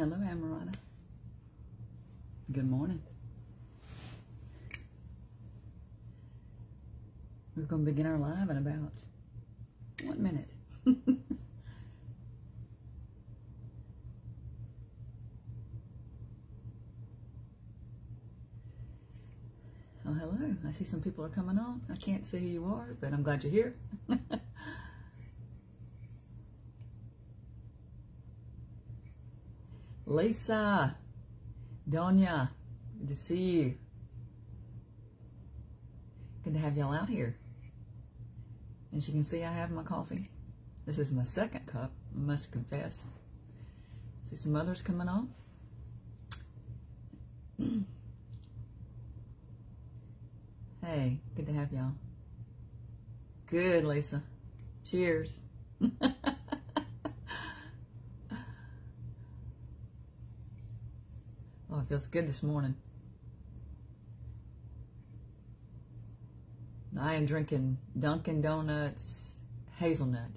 Hello, Ammirata. Good morning. We're going to begin our live in about one minute. oh, hello. I see some people are coming on. I can't see who you are, but I'm glad you're here. Lisa, Donya, good to see you. Good to have y'all out here. As you can see, I have my coffee. This is my second cup, must confess. See some others coming on? hey, good to have y'all. Good, Lisa. Cheers. Oh, it feels good this morning. I am drinking Dunkin' Donuts hazelnut.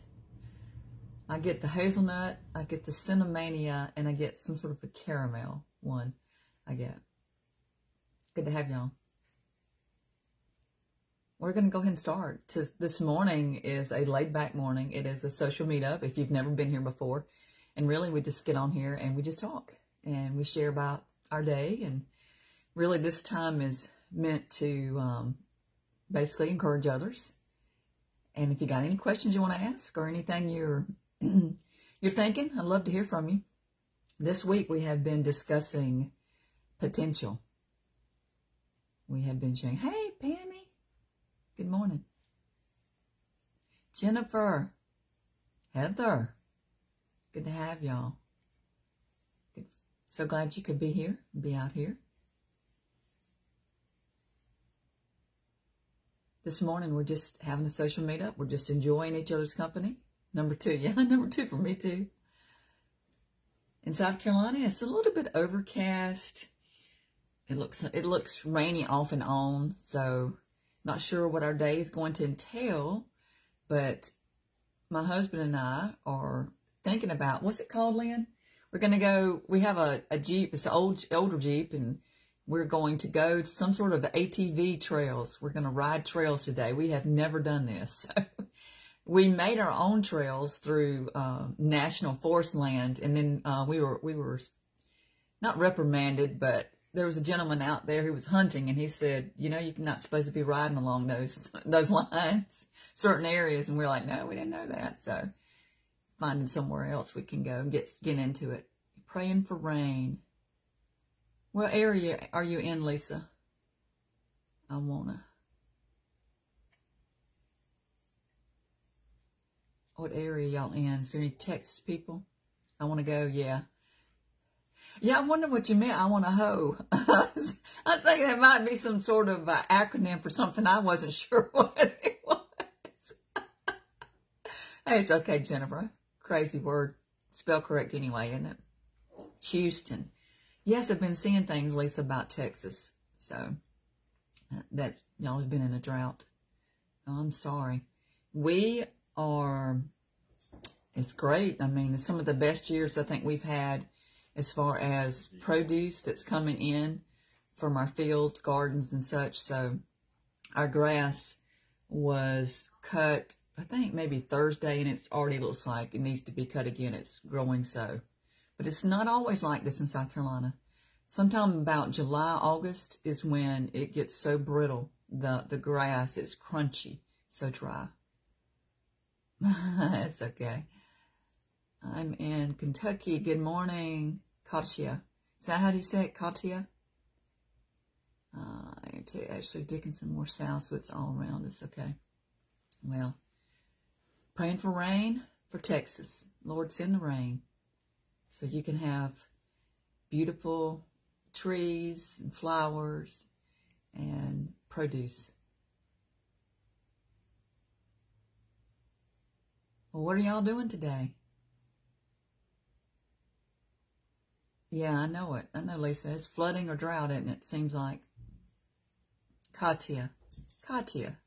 I get the hazelnut, I get the Cinnamania, and I get some sort of a caramel one I get. Good to have y'all. We're going to go ahead and start. This morning is a laid-back morning. It is a social meetup if you've never been here before. And really, we just get on here and we just talk. And we share about our day. And really this time is meant to um, basically encourage others. And if you got any questions you want to ask or anything you're you're thinking, I'd love to hear from you. This week we have been discussing potential. We have been saying, hey, Pammy, good morning. Jennifer, Heather, good to have y'all. So glad you could be here, be out here. This morning, we're just having a social meetup. We're just enjoying each other's company. Number two. Yeah, number two for me, too. In South Carolina, it's a little bit overcast. It looks it looks rainy off and on, so not sure what our day is going to entail, but my husband and I are thinking about, what's it called, Lynn? We're going to go, we have a, a Jeep, it's an old, older Jeep, and we're going to go to some sort of ATV trails. We're going to ride trails today. We have never done this. So we made our own trails through uh, national forest land, and then uh, we were we were not reprimanded, but there was a gentleman out there who was hunting, and he said, you know, you're not supposed to be riding along those those lines, certain areas, and we we're like, no, we didn't know that. So finding somewhere else we can go and get, get into it. Praying for rain. What area are you in, Lisa? I wanna. What area y'all in? Is there any Texas people? I want to go, yeah. Yeah, I wonder what you meant. I want to hoe. I was thinking it might be some sort of uh, acronym for something I wasn't sure what it was. hey, it's okay, Jennifer. Crazy word. Spell correct anyway, isn't it? Houston. Yes, I've been seeing things, Lisa, about Texas. So, that's, y'all have been in a drought. Oh, I'm sorry. We are, it's great. I mean, some of the best years I think we've had as far as produce that's coming in from our fields, gardens, and such. So, our grass was cut I think maybe Thursday, and it already looks like it needs to be cut again. It's growing so. But it's not always like this in South Carolina. Sometime about July, August is when it gets so brittle. The, the grass is crunchy, so dry. That's okay. I'm in Kentucky. Good morning, Katia. Is that how you say it, Katia? Uh, actually digging some more south, so it's all around us. Okay. Well, Praying for rain for Texas. Lord, send the rain so you can have beautiful trees and flowers and produce. Well, what are y'all doing today? Yeah, I know it. I know, Lisa. It's flooding or drought, isn't it? Seems like. Katia. Katia.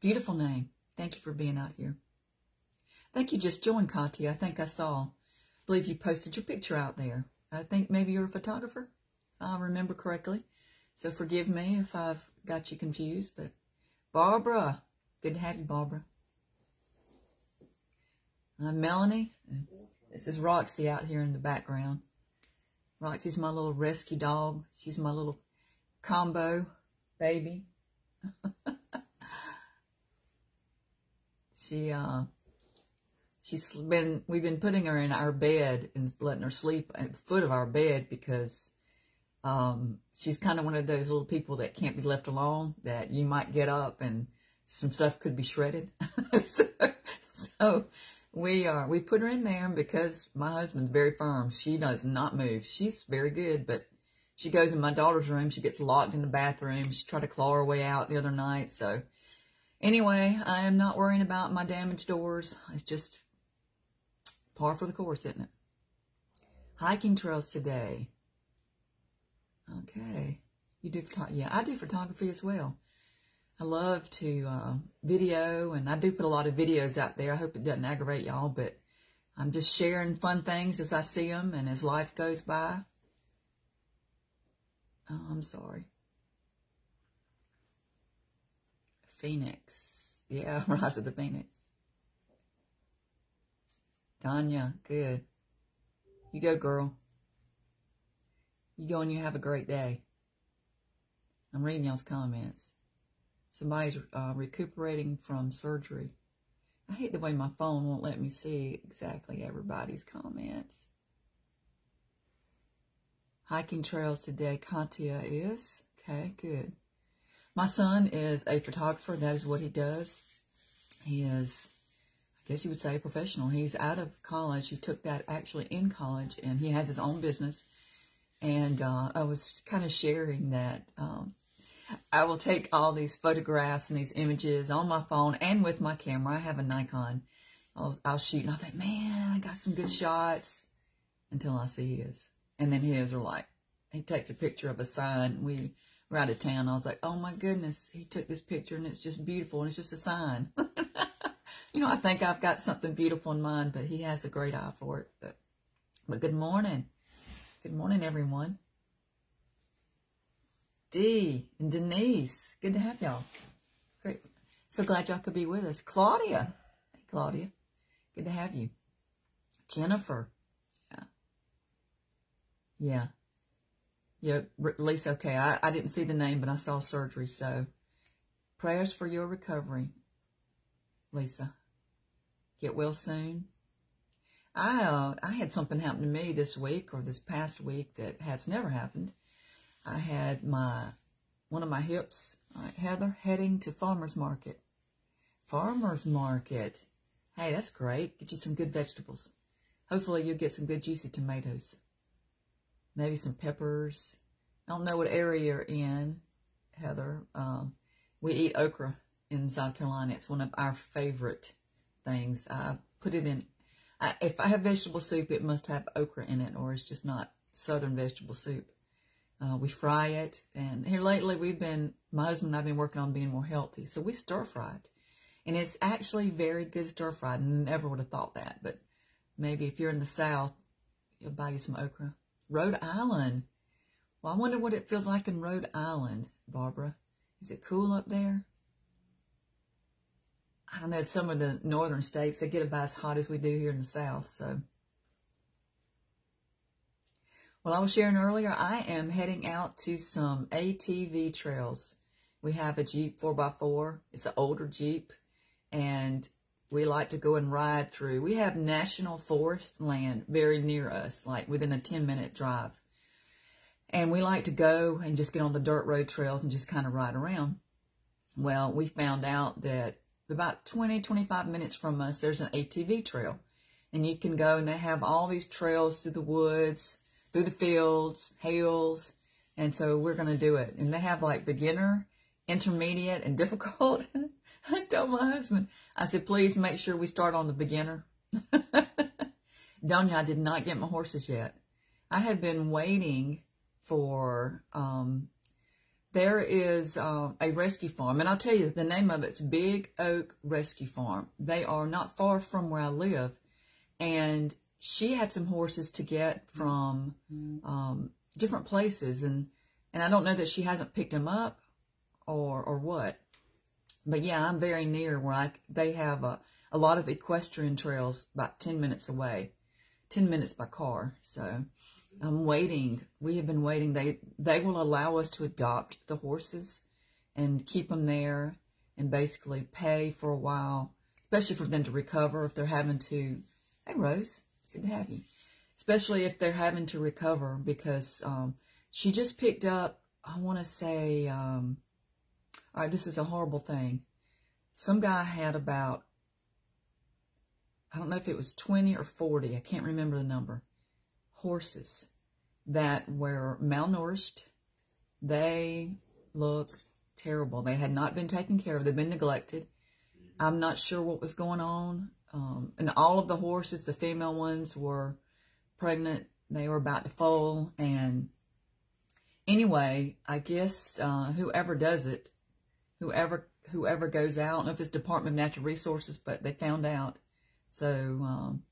Beautiful name. Thank you for being out here. Think you just joined, Katia. I think I saw. I believe you posted your picture out there. I think maybe you're a photographer, I remember correctly. So forgive me if I've got you confused, but Barbara, good to have you, Barbara. I'm Melony. This is Roxy out here in the background. Roxy's my little rescue dog. She's my little combo baby. she, uh, she's been, we've been putting her in our bed and letting her sleep at the foot of our bed because, um, she's kind of one of those little people that can't be left alone, that you might get up and some stuff could be shredded. so, so we are, we put her in there because my husband's very firm. She does not move. She's very good, but she goes in my daughter's room. She gets locked in the bathroom. She tried to claw her way out the other night. So anyway, I am not worrying about my damaged doors. It's just par for the course, isn't it? Hiking trails today. Okay. You do photography. Yeah, I do photography as well. I love to uh, video, and I do put a lot of videos out there. I hope it doesn't aggravate y'all, but I'm just sharing fun things as I see them and as life goes by. Oh, I'm sorry. Phoenix. Yeah, Rise of the Phoenix. Tanya, good. You go, girl. You go and you have a great day. I'm reading y'all's comments. Somebody's uh, recuperating from surgery. I hate the way my phone won't let me see exactly everybody's comments. Hiking trails today, Katya is. Okay, good. My son is a photographer. That is what he does. He is, guess you would say, professional. He's out of college. He took that actually in college, and he has his own business. And uh, I was kind of sharing that um, I will take all these photographs and these images on my phone and with my camera. I have a Nikon. I'll, I'll shoot, and I think, man, I got some good shots until I see his. And then his are like, he takes a picture of a sign. We were out of town. I was like, oh my goodness, he took this picture and it's just beautiful and it's just a sign. you know, I think I've got something beautiful in mind, but he has a great eye for it. But, but good morning. Good morning, everyone. Dee and Denise, good to have y'all. Great. So glad y'all could be with us. Claudia. Hey, Claudia. Good to have you. Jennifer. Yeah. Yeah, Yeah, Lisa, okay. I, I didn't see the name, but I saw surgery. So prayers for your recovery, Lisa. Get well soon. I, uh, I had something happen to me this week or this past week that has never happened. I had my, one of my hips, Heather, heading to farmer's market. Farmer's market. Hey, that's great. Get you some good vegetables. Hopefully you'll get some good juicy tomatoes maybe some peppers. I don't know what area you're in, Heather. Um, we eat okra in South Carolina. It's one of our favorite things. I put it in, I, if I have vegetable soup, it must have okra in it or it's just not southern vegetable soup. Uh, we fry it. And here lately we've been, my husband and I have been working on being more healthy. So we stir fry it. And it's actually very good stir fried. Never would have thought that. But maybe if you're in the South, you'll buy you some okra. Rhode Island. Well, I wonder what it feels like in Rhode Island, Barbara. Is it cool up there? I don't know, some of the northern states, they get about as hot as we do here in the south, so. Well, I was sharing earlier, I am heading out to some ATV trails. We have a Jeep 4x4. It's an older Jeep, and we like to go and ride through. We have national forest land very near us, like within a 10 minute drive. And we like to go and just get on the dirt road trails and just kind of ride around. Well, we found out that about 20, 25 minutes from us, there's an ATV trail. And you can go and they have all these trails through the woods, through the fields, hills. And so we're going to do it. And they have like beginner, intermediate, and difficult. I told my husband, I said, please make sure we start on the beginner. Donya, I did not get my horses yet. I had been waiting for, um, there is uh, a rescue farm. And I'll tell you, the name of it's Big Oak Rescue Farm. They are not far from where I live. And she had some horses to get from um, different places, and and I don't know that she hasn't picked them up or or what. But yeah, I'm very near where I they have a a lot of equestrian trails about ten minutes away, ten minutes by car. So I'm waiting. We have been waiting. They they will allow us to adopt the horses and keep them there and basically pay for a while, especially for them to recover if they're having to. Hey, Rose, good to have you. Especially if they're having to recover because um, she just picked up, I want to say, um, all right, this is a horrible thing. Some guy had about, I don't know if it was 20 or 40, I can't remember the number, horses that were malnourished. They look terrible. They had not been taken care of. They've been neglected. I'm not sure what was going on. Um, and all of the horses, the female ones, were pregnant. They were about to foal. And anyway, I guess uh, whoever does it, whoever whoever goes out, I don't know if it's Department of Natural Resources, but they found out. So um,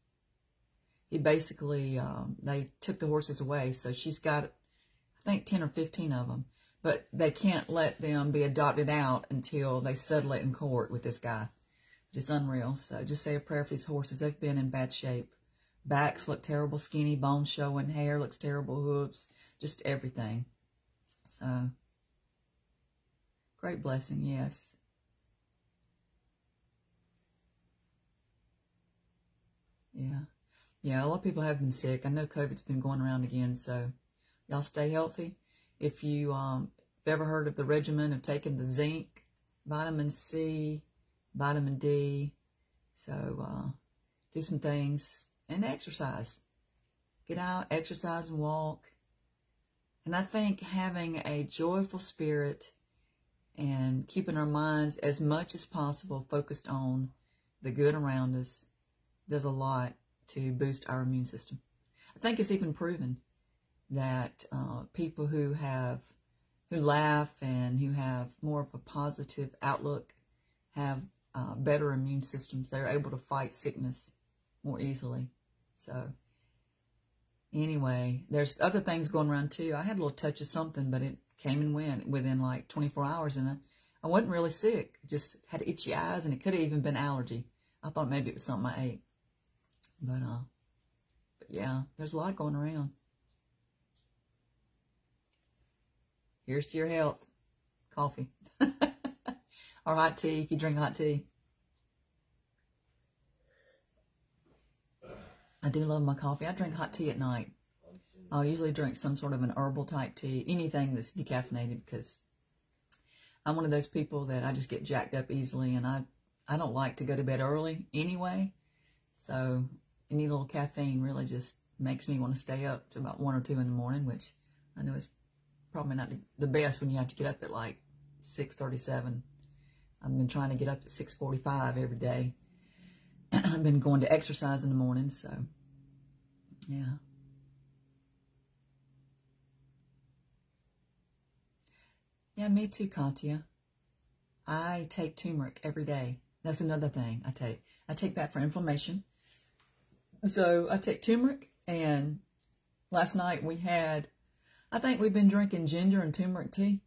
he basically, um, they took the horses away. So she's got, I think, 10 or 15 of them but they can't let them be adopted out until they settle it in court with this guy. It's unreal. So just say a prayer for these horses. They've been in bad shape. Backs look terrible, skinny, bones showing, hair looks terrible, hooves, just everything. So, great blessing, yes. Yeah. Yeah, a lot of people have been sick. I know COVID's been going around again, so y'all stay healthy. If you um, have ever heard of the regimen of taking the zinc, vitamin C, vitamin D, so uh, do some things and exercise. Get out, exercise and walk. And I think having a joyful spirit and keeping our minds as much as possible focused on the good around us does a lot to boost our immune system. I think it's even proven that uh, people who have who laugh and who have more of a positive outlook have uh, better immune systems. They're able to fight sickness more easily. So anyway, there's other things going around too. I had a little touch of something, but it came and went within like 24 hours, and I, I wasn't really sick. Just had itchy eyes, and it could have even been allergy. I thought maybe it was something I ate, but uh, but yeah, there's a lot going around. Here's to your health. Coffee. or hot tea if you drink hot tea. I do love my coffee. I drink hot tea at night. I'll usually drink some sort of an herbal type tea, anything that's decaffeinated because I'm one of those people that I just get jacked up easily and I, I don't like to go to bed early anyway. So any little caffeine really just makes me want to stay up to about one or two in the morning, which I know is probably not the best when you have to get up at like 6.37. I've been trying to get up at 6.45 every day. I've been going to exercise in the morning, so yeah. Yeah, me too, Katya. I take turmeric every day. That's another thing I take. I take that for inflammation. So I take turmeric, and last night we had I think we've been drinking ginger and turmeric tea.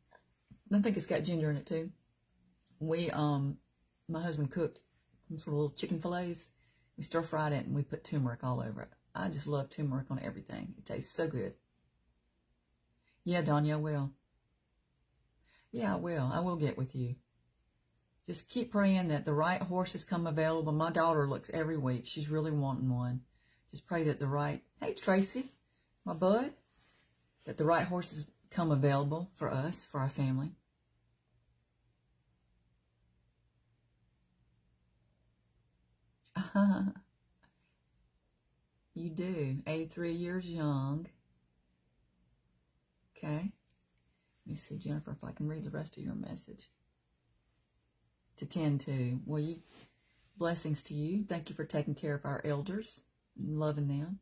I think it's got ginger in it too. We, um, my husband cooked some sort of little chicken fillets. We stir fried it and we put turmeric all over it. I just love turmeric on everything. It tastes so good. Yeah, Danya, I will. Yeah, I will. I will get with you. Just keep praying that the right horses come available. My daughter looks every week. She's really wanting one. Just pray that the right... Hey, Tracy, my bud that the right horses come available for us, for our family. You do. 83 years young. Okay. Let me see, Jennifer, if I can read the rest of your message. To tend to. Well, you, blessings to you. Thank you for taking care of our elders and loving them.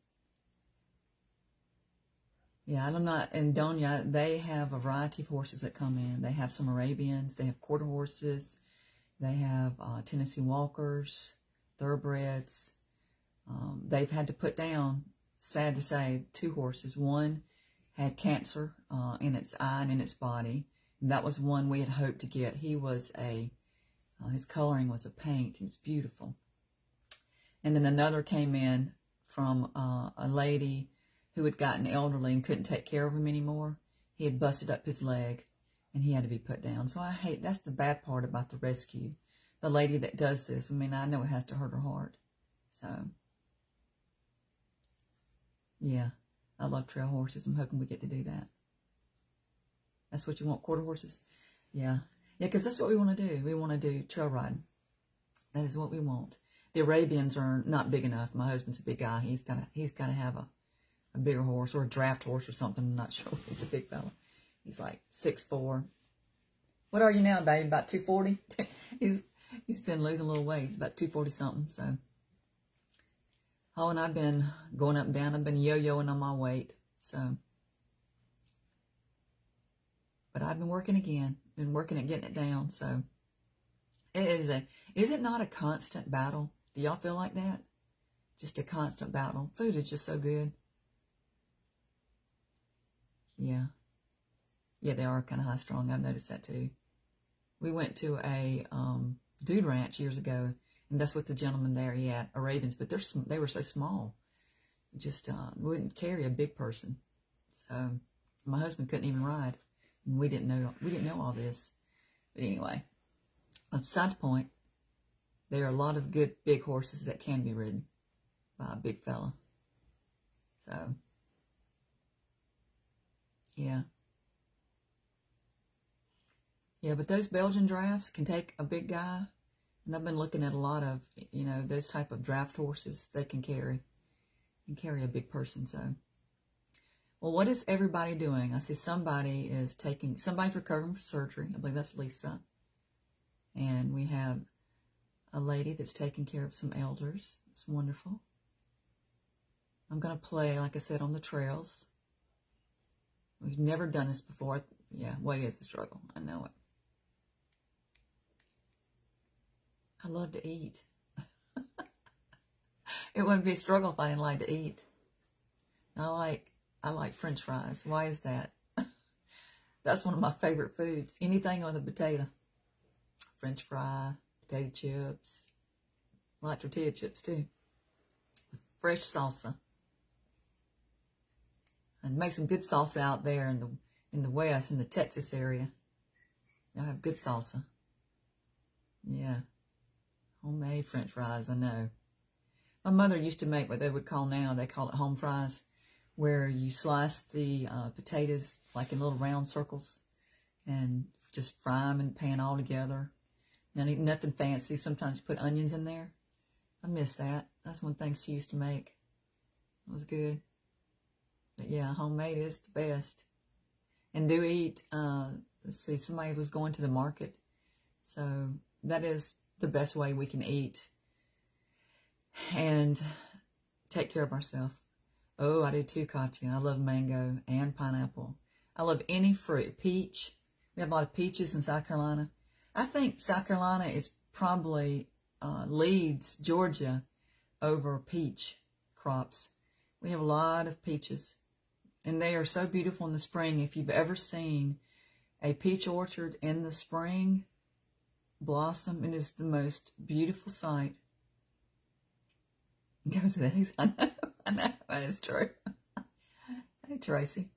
Yeah, I'm not in Donya. They have a variety of horses that come in. They have some Arabians. They have quarter horses. They have uh, Tennessee Walkers, thoroughbreds. Um, they've had to put down, sad to say, two horses. One had cancer uh, in its eye and in its body. And that was one we had hoped to get. He was a, uh, his coloring was a paint. He was beautiful. And then another came in from uh, a lady who had gotten elderly and couldn't take care of him anymore. He had busted up his leg and he had to be put down. So I hate, that's the bad part about the rescue. The lady that does this, I mean, I know it has to hurt her heart. So, yeah, I love trail horses. I'm hoping we get to do that. That's what you want, quarter horses? Yeah. Yeah, because that's what we want to do. We want to do trail riding. That is what we want. The Arabians are not big enough. My husband's a big guy. He's got to, he's got to have a a bigger horse or a draft horse or something. I'm not sure. He's a big fella. He's like six four. What are you now, baby? About 240? he's he's been losing a little weight. He's about 240 something, so. Oh, and I've been going up and down. I've been yo-yoing on my weight, so. But I've been working again. Been working at getting it down, so. It is a, is it not a constant battle? Do y'all feel like that? Just a constant battle. Food is just so good. Yeah. Yeah, they are kind of high strung. I've noticed that too. We went to a um, dude ranch years ago, and that's what the gentleman there he had Arabians, but they're they were so small, just uh, wouldn't carry a big person. So my husband couldn't even ride, we didn't know we didn't know all this. But anyway, beside the point, there are a lot of good big horses that can be ridden by a big fella. So yeah. Yeah, but those Belgian drafts can take a big guy. And I've been looking at a lot of, you know, those type of draft horses they can carry. and carry a big person, so. Well, what is everybody doing? I see somebody is taking, somebody's recovering from surgery. I believe that's Lisa. And we have a lady that's taking care of some elders. It's wonderful. I'm going to play, like I said, on the trails. We've never done this before. Yeah, well, it is a struggle. I know it. I love to eat. it wouldn't be a struggle if I didn't like to eat. I like I like French fries. Why is that? That's one of my favorite foods. Anything on the potato. French fry, potato chips. I like tortilla chips too. fresh salsa and make some good salsa out there in the in the west, in the Texas area. Y'all have good salsa. Yeah. Homemade french fries, I know. My mother used to make what they would call now, they call it home fries, where you slice the uh, potatoes like in little round circles and just fry them in the pan all together. Nothing fancy. Sometimes you put onions in there. I miss that. That's one thing she used to make. It was good. But yeah, homemade is the best. And do eat, uh, let's see, somebody was going to the market. So that is the best way we can eat and take care of ourselves. Oh, I do too, Katya. I love mango and pineapple. I love any fruit. Peach. We have a lot of peaches in South Carolina. I think South Carolina is probably uh, leads Georgia over peach crops. We have a lot of peaches. And they are so beautiful in the spring. If you've ever seen a peach orchard in the spring blossom, it is the most beautiful sight. Goes to the I know, that is true. hey, Tracy.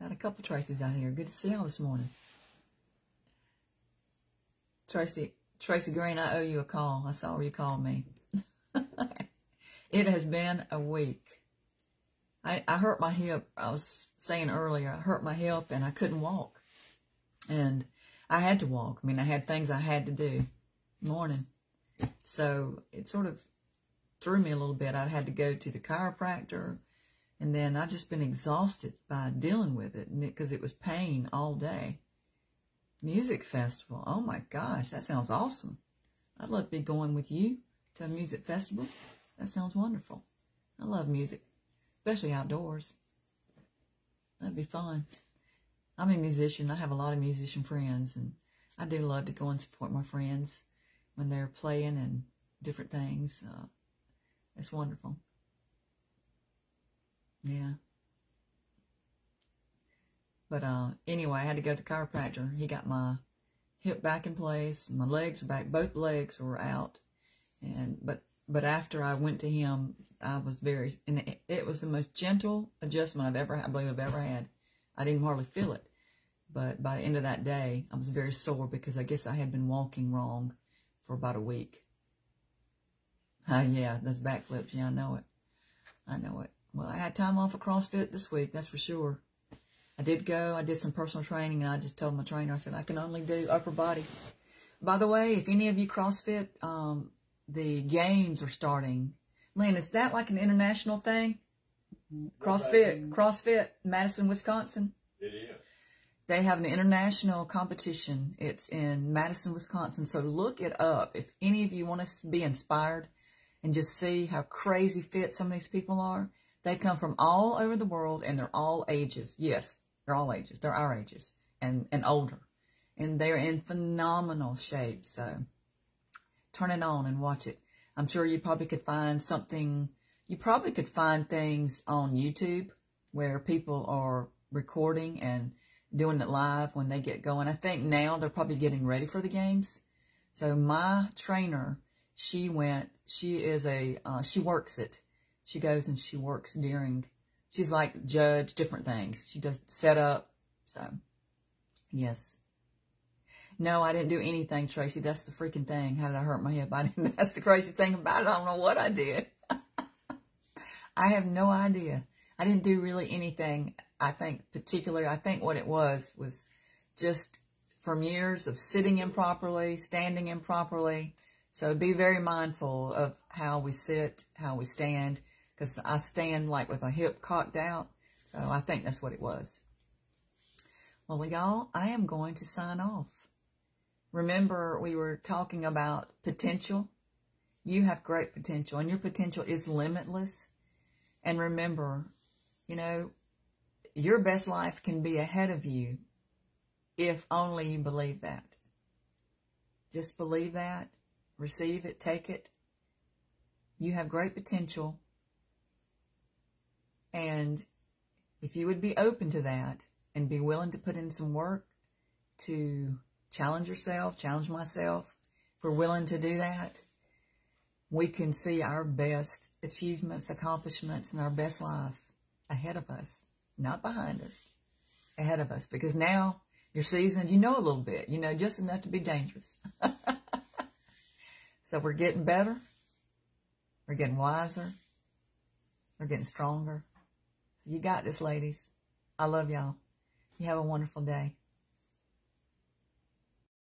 Got a couple Tracy's out here. Good to see y'all this morning. Tracy, Tracy Green, I owe you a call. I saw you called me. it has been a week. I, I hurt my hip. I was saying earlier, I hurt my hip and I couldn't walk. And I had to walk. I mean, I had things I had to do. Morning. So it sort of threw me a little bit. I had to go to the chiropractor. And then I've just been exhausted by dealing with it because it was pain all day. Music festival. Oh my gosh, that sounds awesome. I'd love to be going with you to a music festival. That sounds wonderful. I love music especially outdoors. That'd be fun. I'm a musician. I have a lot of musician friends, and I do love to go and support my friends when they're playing and different things. Uh, It's wonderful. Yeah. But uh, anyway, I had to go to the chiropractor. He got my hip back in place. My legs back. Both legs were out. And but but after I went to him, I was very and it, it was the most gentle adjustment I've ever I believe I've ever had. I didn't hardly feel it. But by the end of that day, I was very sore because I guess I had been walking wrong for about a week. Uh, yeah, those backflips. Yeah, I know it. I know it. Well, I had time off of CrossFit this week, that's for sure. I did go, I did some personal training, and I just told my trainer, I said, I can only do upper body. By the way, if any of you CrossFit, um, the games are starting. Lynn, is that like an international thing? CrossFit, CrossFit, Madison, Wisconsin? It is. They have an international competition. It's in Madison, Wisconsin. So look it up. If any of you want to be inspired and just see how crazy fit some of these people are, they come from all over the world and they're all ages. Yes, they're all ages. They're our ages and, and older. And they're in phenomenal shape. So turn it on and watch it. I'm sure you probably could find something, you probably could find things on YouTube where people are recording and doing it live when they get going. I think now they're probably getting ready for the games. So my trainer, she went, she is a, uh, she works it. She goes and she works during, she's like judge, different things. She does set up. So, yes. No, I didn't do anything, Tracy. That's the freaking thing. How did I hurt my hip? I didn't, that's the crazy thing about it. I don't know what I did. I have no idea. I didn't do really anything. I think particularly, I think what it was, was just from years of sitting improperly, standing improperly. So be very mindful of how we sit, how we stand, because I stand like with a hip cocked out. So I think that's what it was. Well, y'all, I am going to sign off. Remember, we were talking about potential. You have great potential, and your potential is limitless. And remember, you know, your best life can be ahead of you if only you believe that. Just believe that, receive it, take it. You have great potential. And if you would be open to that and be willing to put in some work to challenge yourself, challenge myself, if we're willing to do that, we can see our best achievements, accomplishments, and our best life ahead of us, not behind us, ahead of us. Because now you're seasoned, you know a little bit, you know, just enough to be dangerous. so we're getting better. We're getting wiser. We're getting stronger. You got this, ladies. I love y'all. You have a wonderful day.